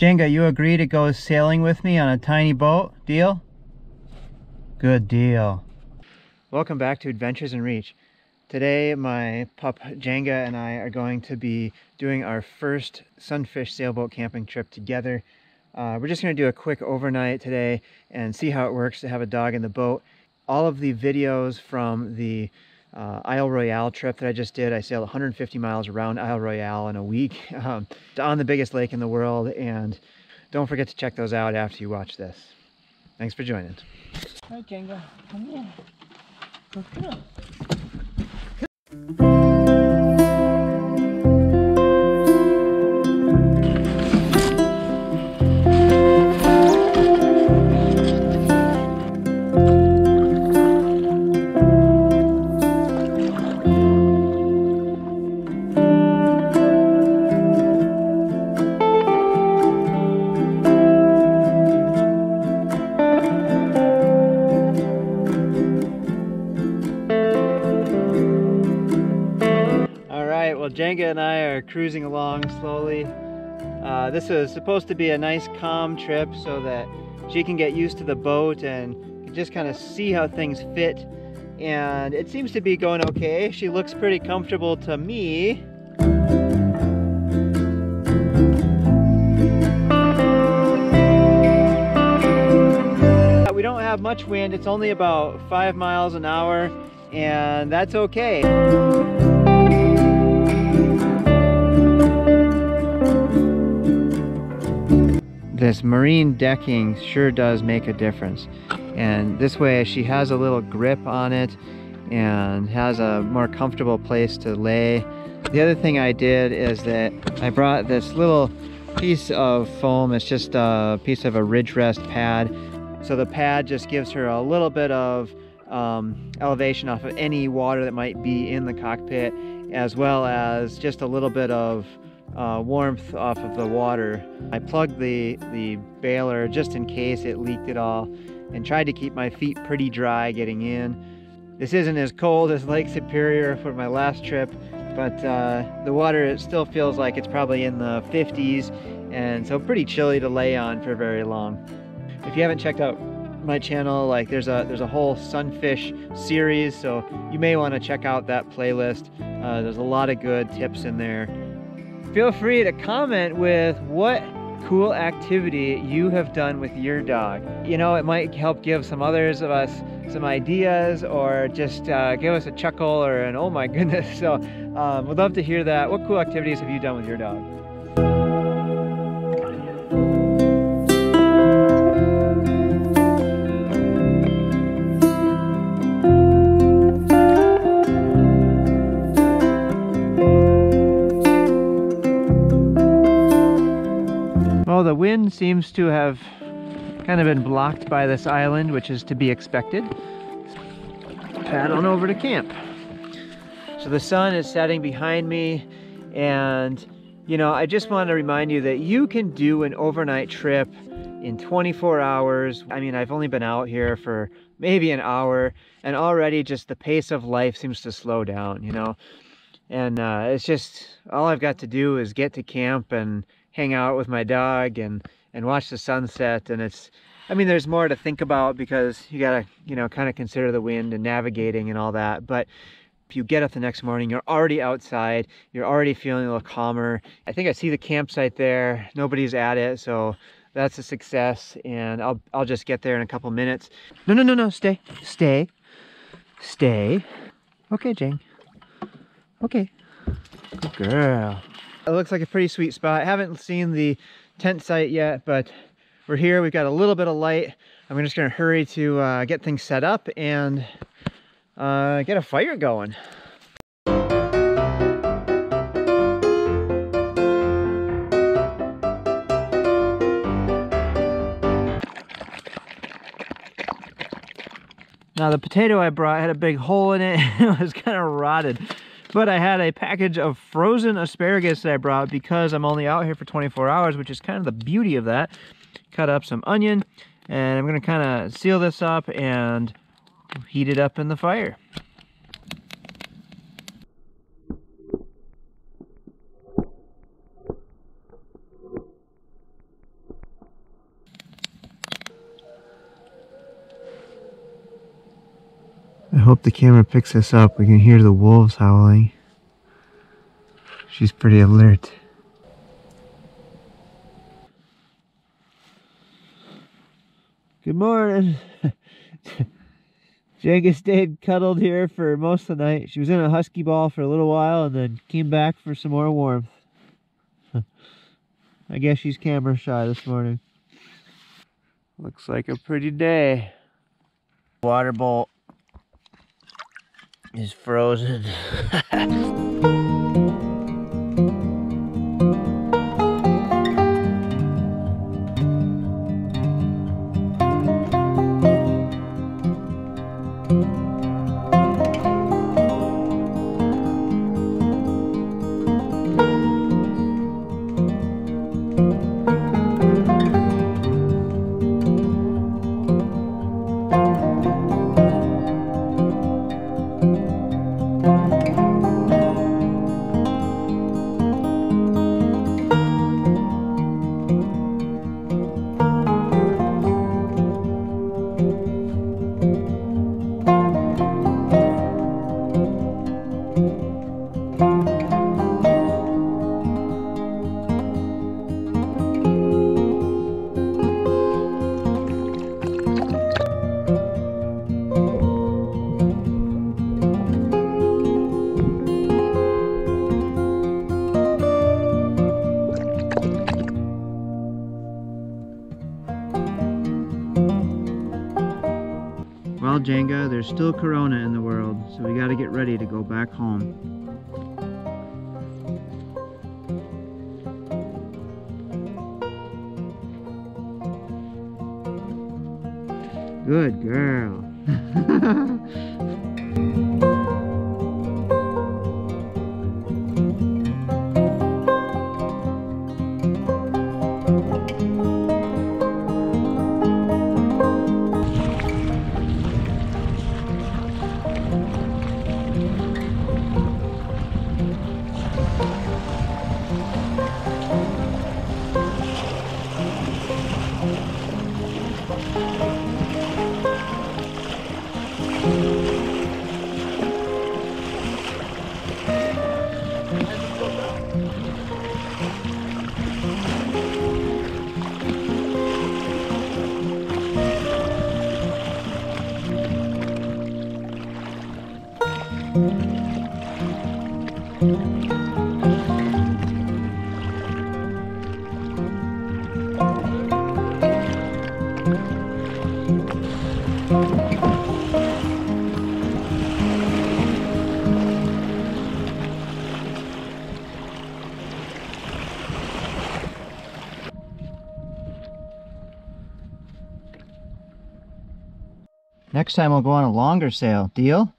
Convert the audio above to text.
Jenga, you agree to go sailing with me on a tiny boat? Deal? Good deal. Welcome back to Adventures in Reach. Today, my pup Jenga and I are going to be doing our first sunfish sailboat camping trip together. Uh, we're just going to do a quick overnight today and see how it works to have a dog in the boat. All of the videos from the uh, Isle Royale trip that I just did, I sailed 150 miles around Isle Royale in a week um, on the biggest lake in the world. And don't forget to check those out after you watch this. Thanks for joining. Come here. Come here. Jenga and I are cruising along slowly. Uh, this is supposed to be a nice calm trip so that she can get used to the boat and just kind of see how things fit. And it seems to be going okay. She looks pretty comfortable to me. We don't have much wind. It's only about five miles an hour and that's okay. This marine decking sure does make a difference. And this way she has a little grip on it and has a more comfortable place to lay. The other thing I did is that I brought this little piece of foam. It's just a piece of a ridge rest pad. So the pad just gives her a little bit of um, elevation off of any water that might be in the cockpit, as well as just a little bit of uh, warmth off of the water. I plugged the, the baler just in case it leaked at all and tried to keep my feet pretty dry getting in. This isn't as cold as Lake Superior for my last trip, but uh, the water it still feels like it's probably in the 50s and so pretty chilly to lay on for very long. If you haven't checked out my channel, like there's a there's a whole sunfish series, so you may want to check out that playlist. Uh, there's a lot of good tips in there feel free to comment with what cool activity you have done with your dog. You know, it might help give some others of us some ideas or just uh, give us a chuckle or an oh my goodness. So um, we'd love to hear that. What cool activities have you done with your dog? Wind seems to have kind of been blocked by this island, which is to be expected. Pad on over to camp. So the sun is setting behind me and you know, I just want to remind you that you can do an overnight trip in 24 hours. I mean, I've only been out here for maybe an hour and already just the pace of life seems to slow down, you know? And uh, it's just, all I've got to do is get to camp and hang out with my dog and and watch the sunset. And it's I mean there's more to think about because you gotta you know kind of consider the wind and navigating and all that. But if you get up the next morning you're already outside. You're already feeling a little calmer. I think I see the campsite there. Nobody's at it. So that's a success. And I'll, I'll just get there in a couple minutes. No no no no. Stay. Stay. Stay. Okay Jane. Okay. Good girl it looks like a pretty sweet spot. I haven't seen the tent site yet, but we're here. We've got a little bit of light. I'm just gonna hurry to uh, get things set up and uh, get a fire going. Now the potato I brought had a big hole in it. it was kind of rotted. But I had a package of frozen asparagus that I brought because I'm only out here for 24 hours, which is kind of the beauty of that. Cut up some onion, and I'm gonna kind of seal this up and heat it up in the fire. Hope the camera picks this up. We can hear the wolves howling. She's pretty alert. Good morning. Jenga stayed cuddled here for most of the night. She was in a husky ball for a little while and then came back for some more warmth. I guess she's camera shy this morning. Looks like a pretty day. Water bowl is frozen. Well, Jenga, there's still Corona in the world, so we gotta get ready to go back home. Good girl. thank mm -hmm. you Next time we'll go on a longer sail. Deal?